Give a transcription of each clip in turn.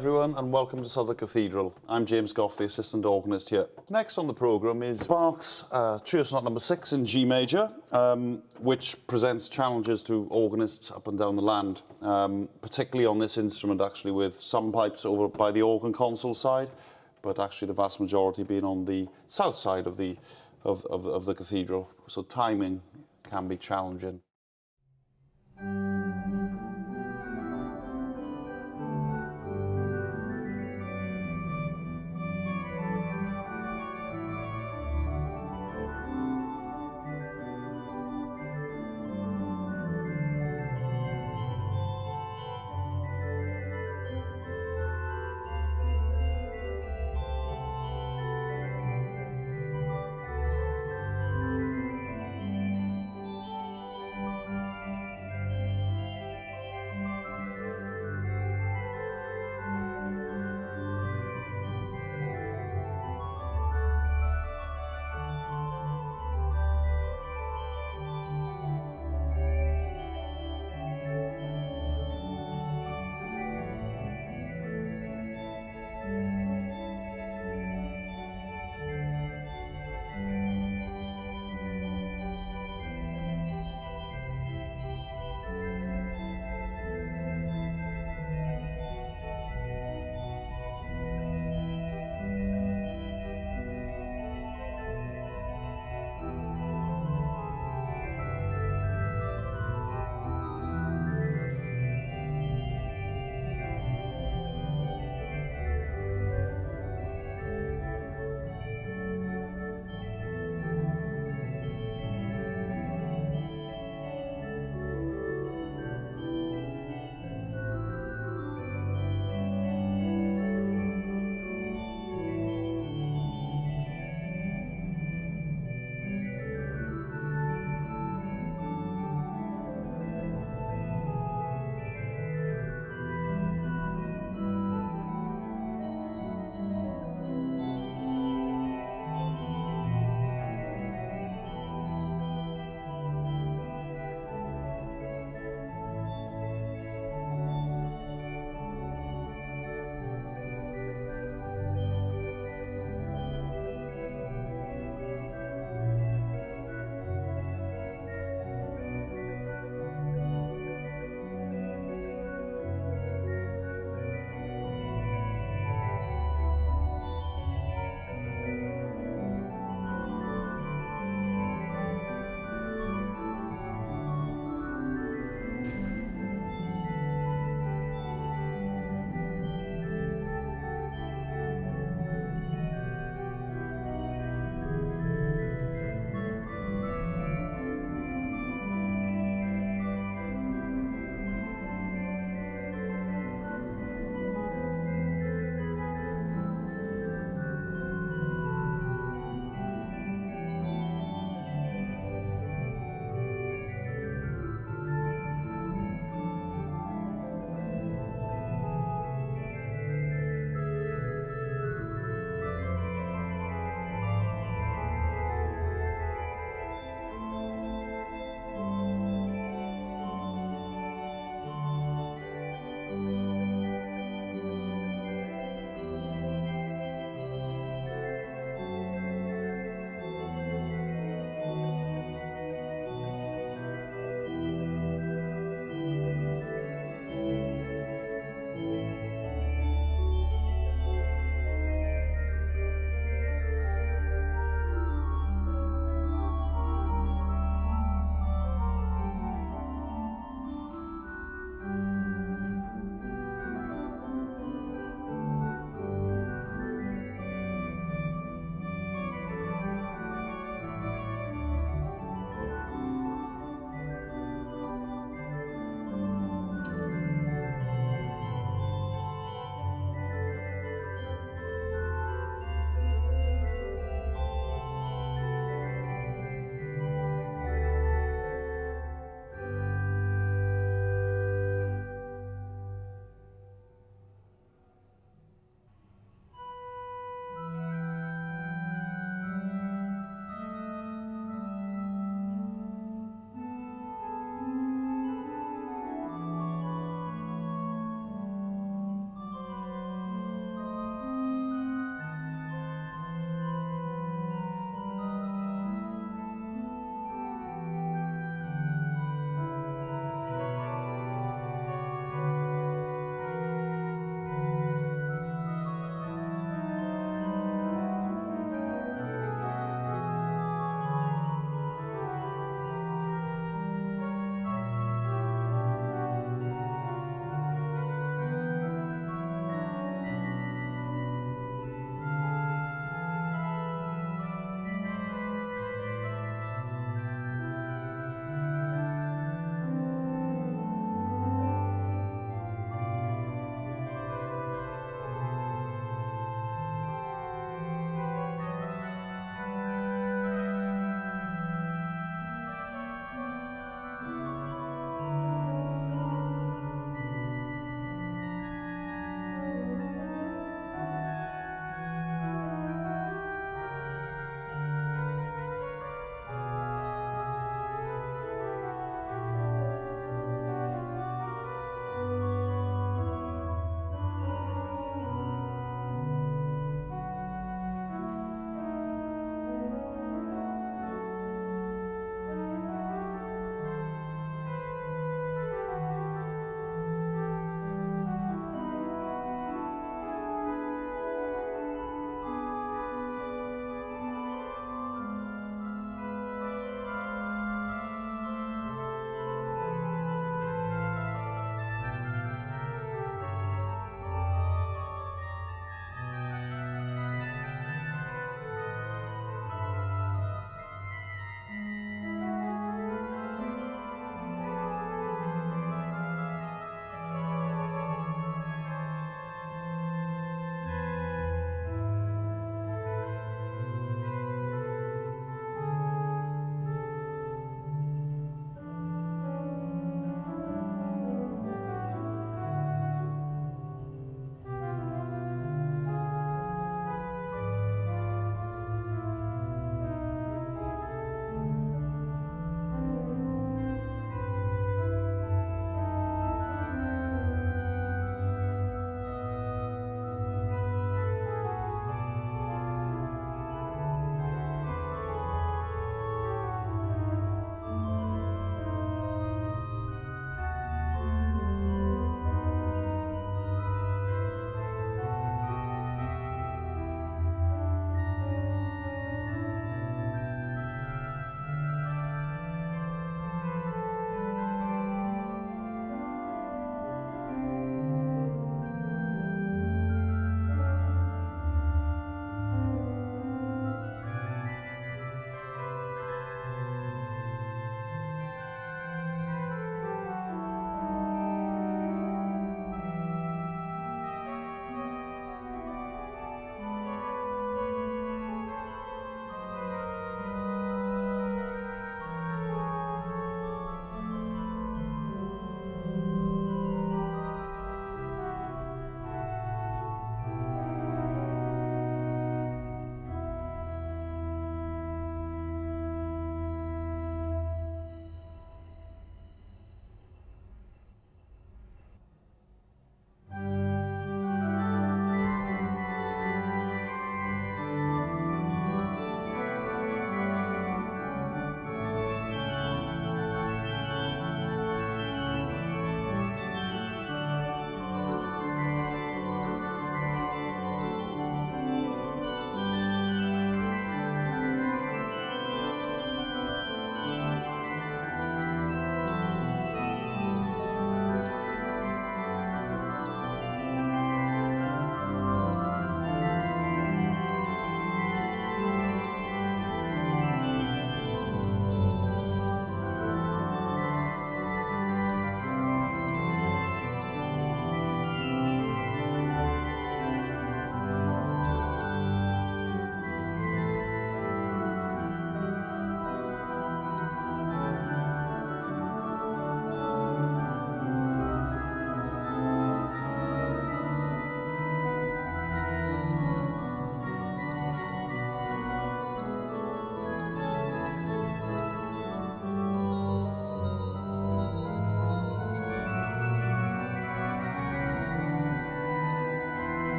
Everyone and welcome to Southwark Cathedral. I'm James Gough, the assistant organist here. Next on the programme is Bach's uh, Trio Sonata number 6 in G major, um, which presents challenges to organists up and down the land, um, particularly on this instrument actually with some pipes over by the organ console side, but actually the vast majority being on the south side of the, of, of, of the cathedral, so timing can be challenging.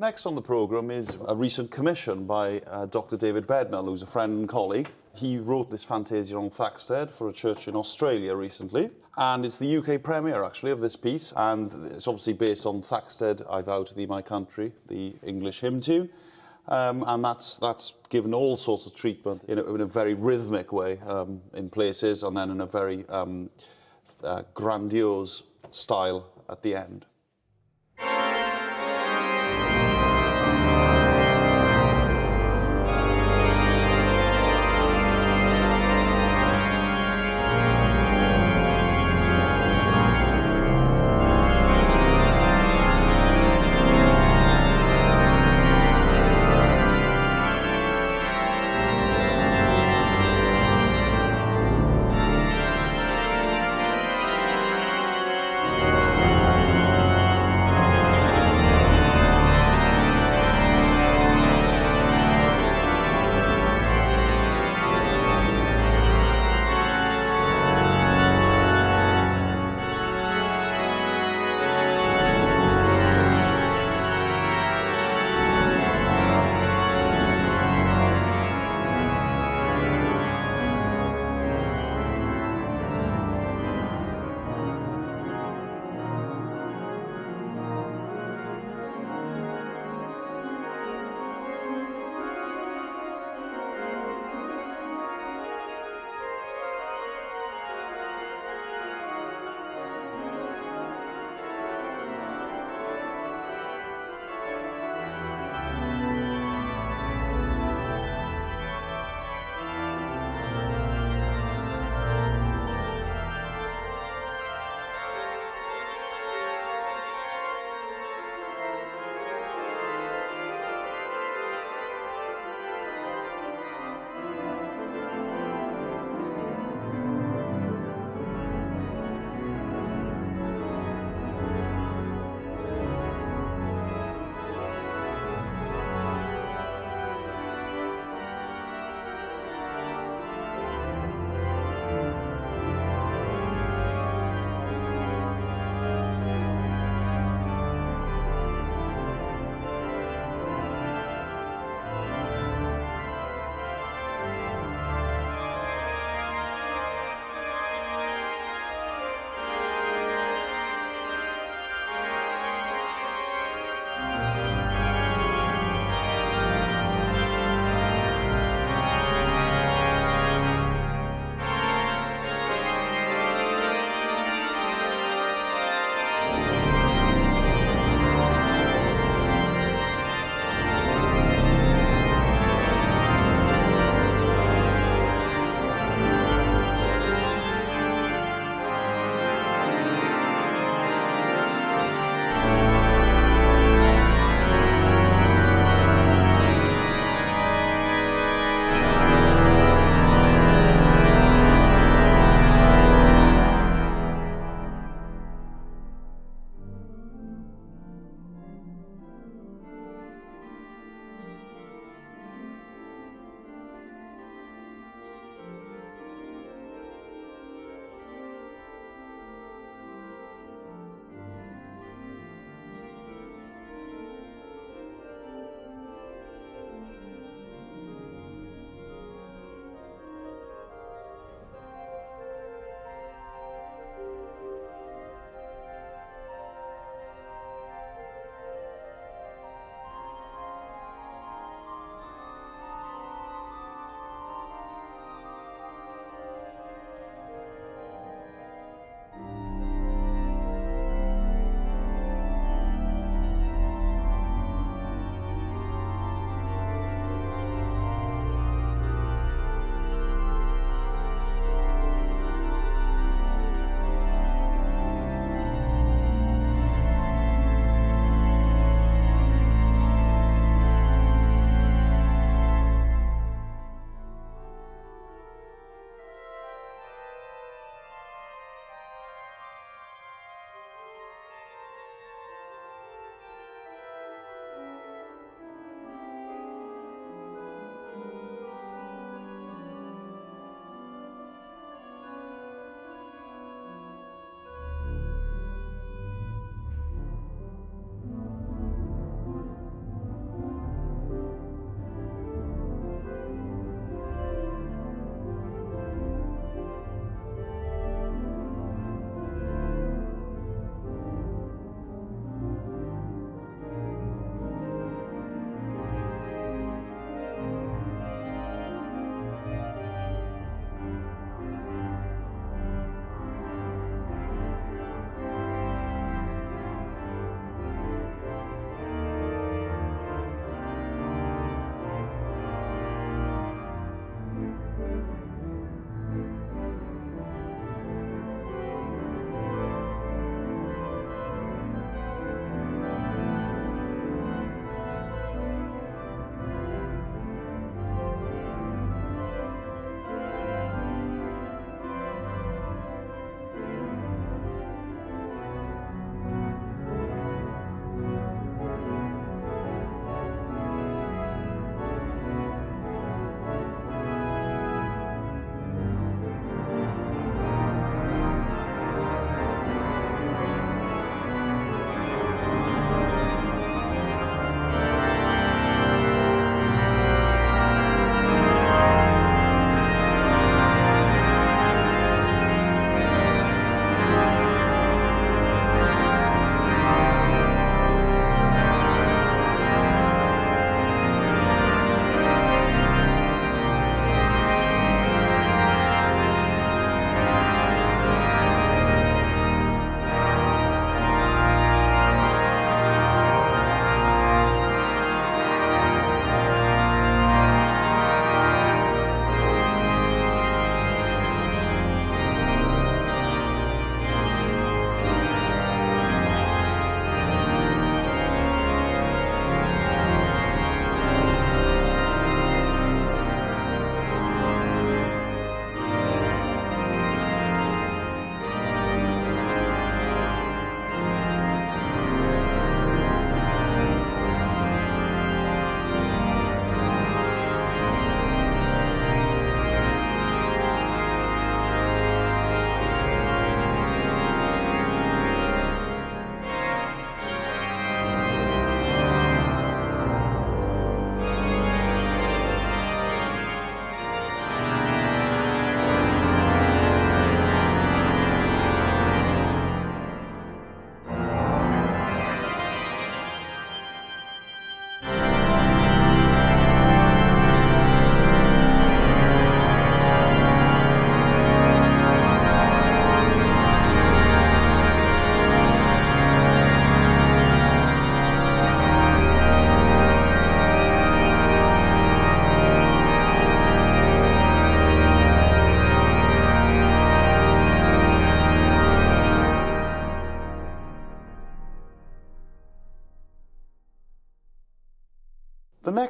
Next on the programme is a recent commission by uh, Dr. David Bednall, who's a friend and colleague. He wrote this Fantasia on Thaxted for a church in Australia recently. And it's the UK premiere, actually, of this piece. And it's obviously based on Thaxted, I Vow to Thee, My Country, the English hymn tune. Um, and that's, that's given all sorts of treatment in a, in a very rhythmic way um, in places and then in a very um, uh, grandiose style at the end.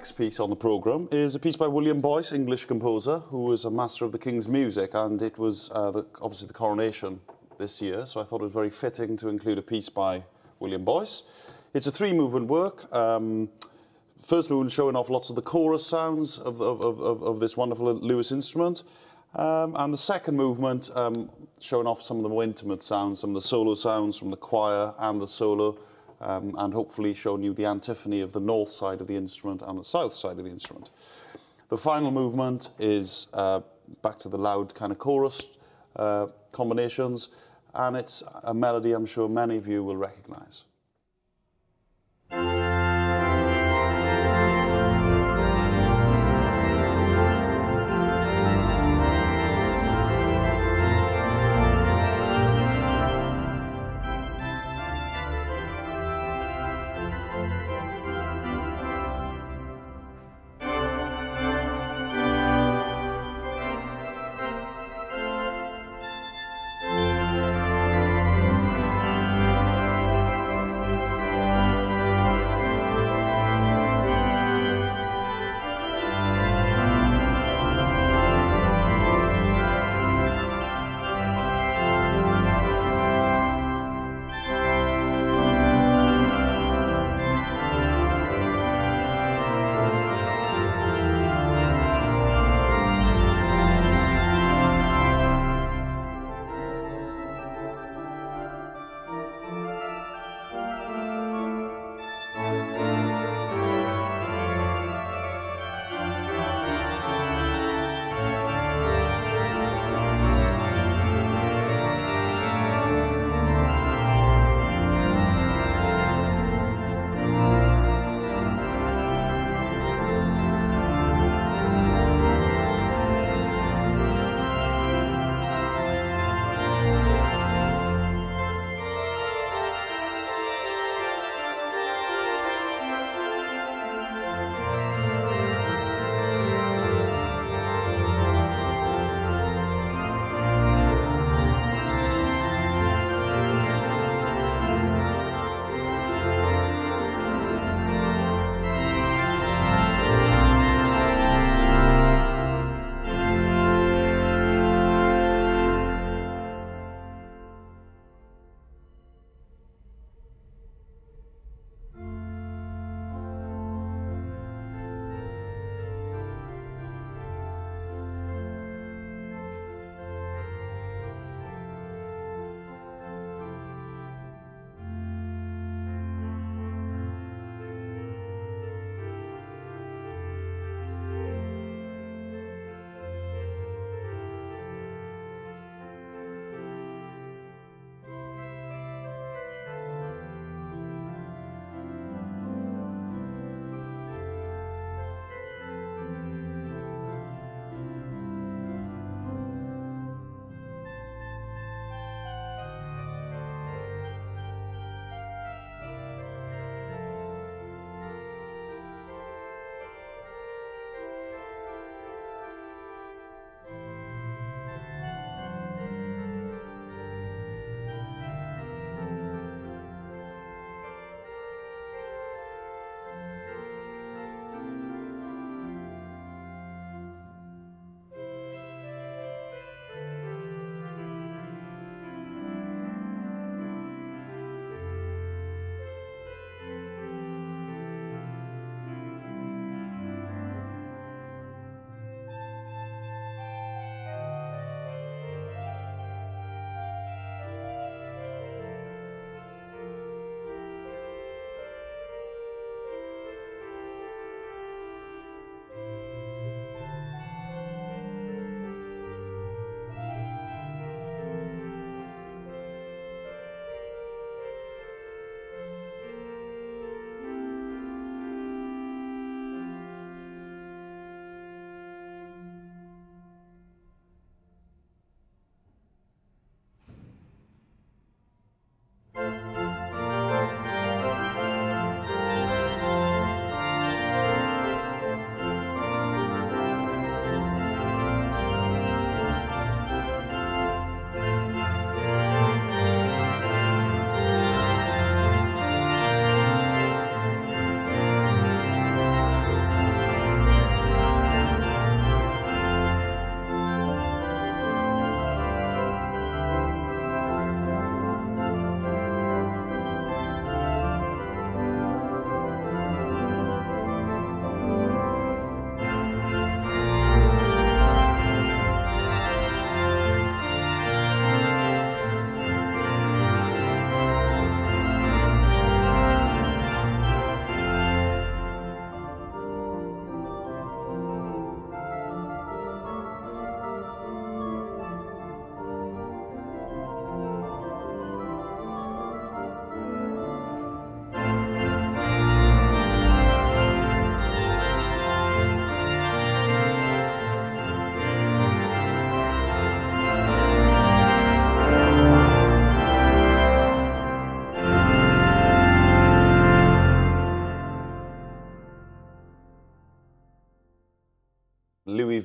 Next piece on the programme is a piece by William Boyce, English composer, who was a master of the King's music, and it was uh, the, obviously the coronation this year, so I thought it was very fitting to include a piece by William Boyce. It's a three movement work. Um, first movement showing off lots of the chorus sounds of, of, of, of this wonderful Lewis instrument. Um, and the second movement um, showing off some of the more intimate sounds, some of the solo sounds from the choir and the solo, um, and hopefully showing you the antiphony of the north side of the instrument and the south side of the instrument. The final movement is uh, back to the loud kind of chorus uh, combinations, and it's a melody I'm sure many of you will recognize.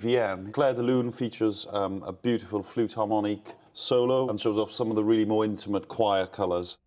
Vierne. Clair de Lune features um, a beautiful flute harmonic solo and shows off some of the really more intimate choir colours.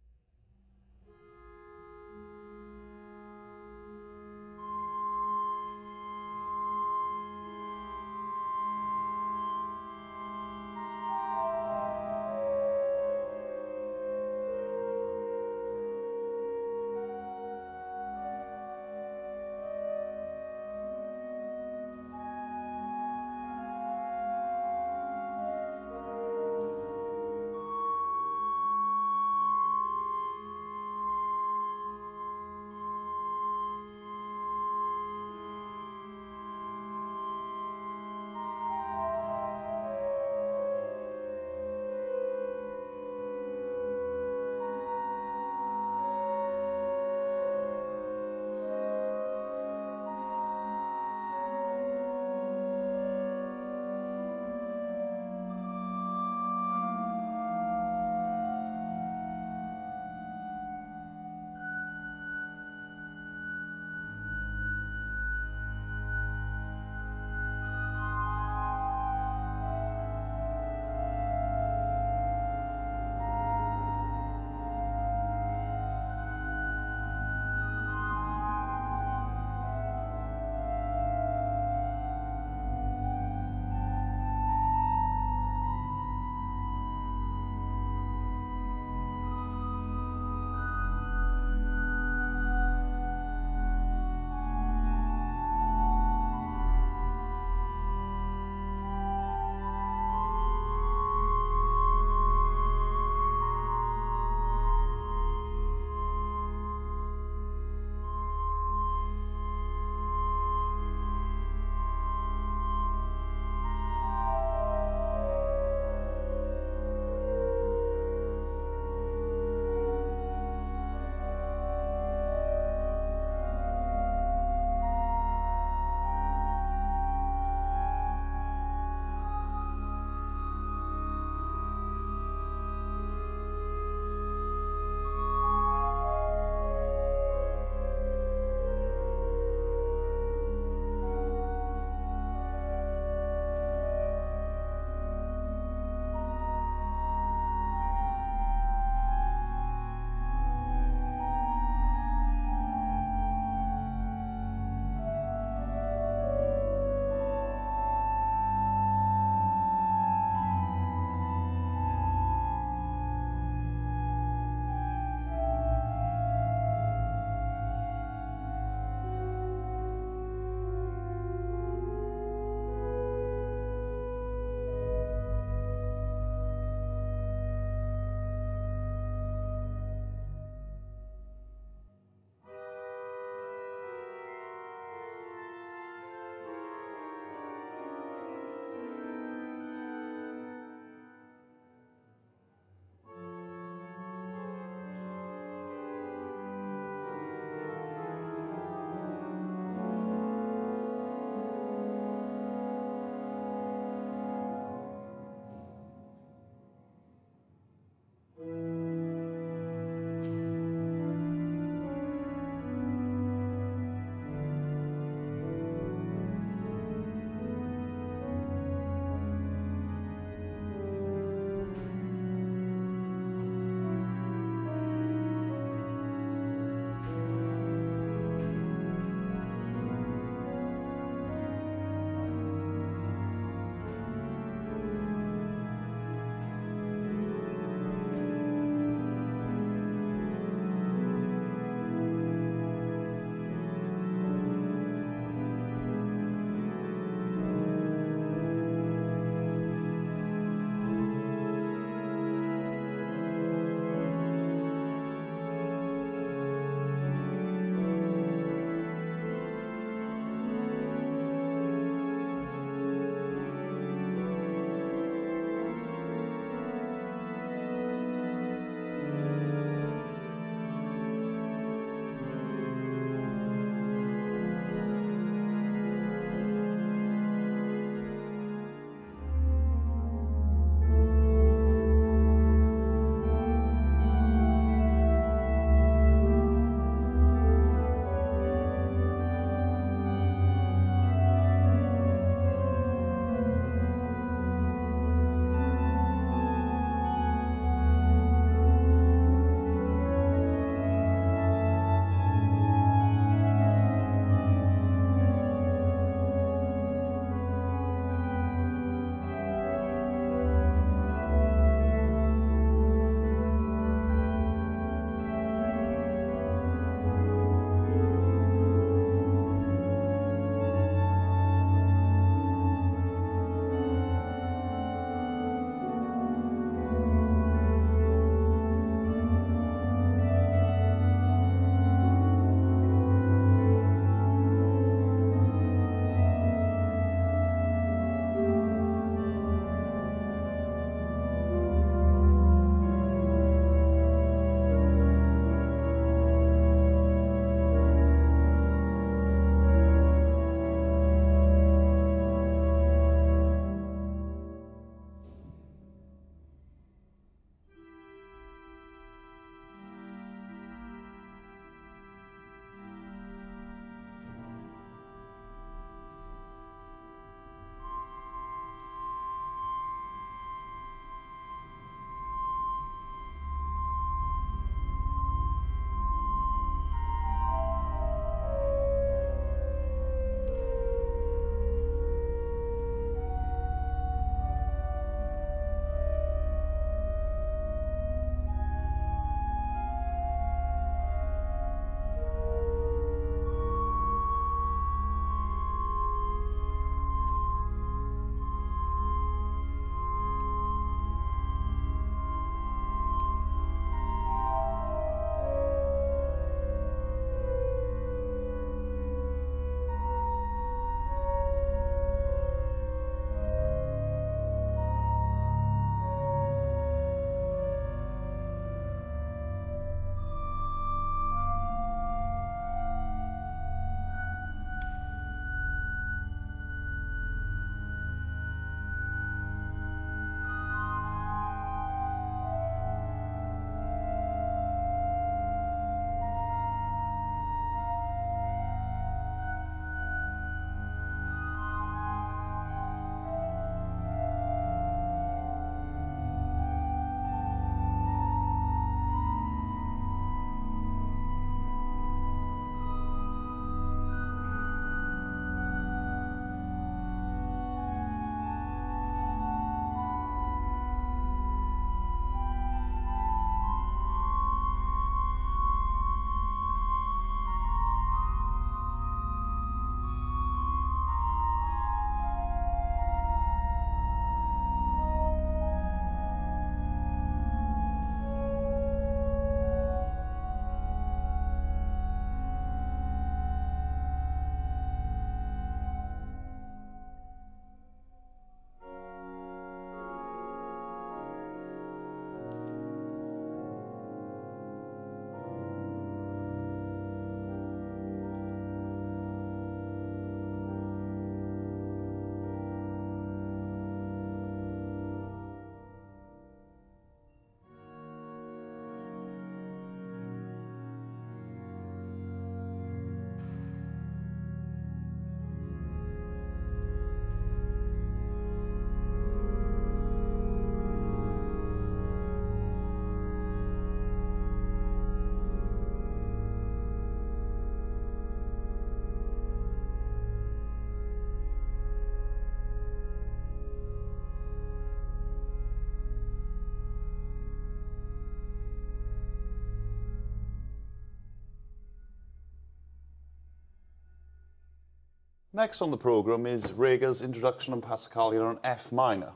Next on the programme is Reger's Introduction and Passacaglia on F minor.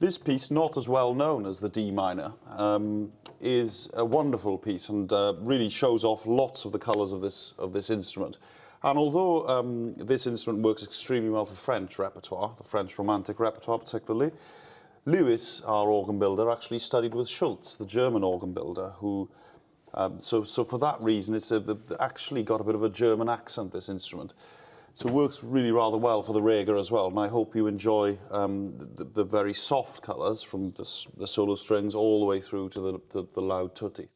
This piece, not as well known as the D minor, um, is a wonderful piece and uh, really shows off lots of the colours of this, of this instrument. And although um, this instrument works extremely well for French repertoire, the French romantic repertoire particularly, Lewis, our organ builder, actually studied with Schulze, the German organ builder, who, um, so, so for that reason, it's a, the, actually got a bit of a German accent, this instrument. So it works really rather well for the Reger as well, and I hope you enjoy um, the, the, very soft colours from the, the, solo strings all the way through to the, the, the loud tutti.